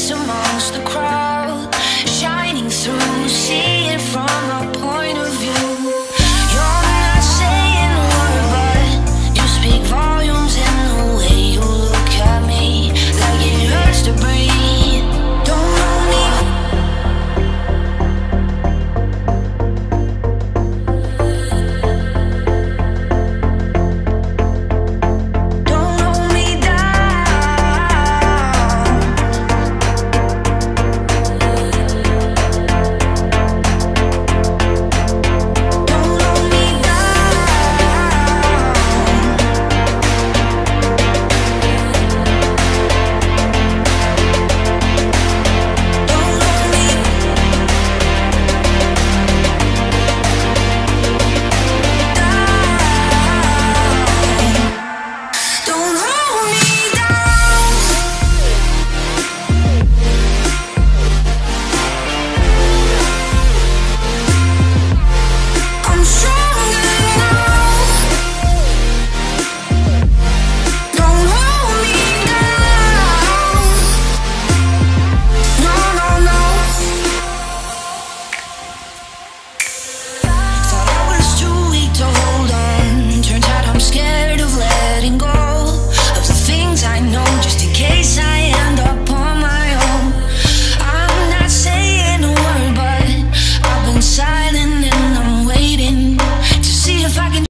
some more. I know just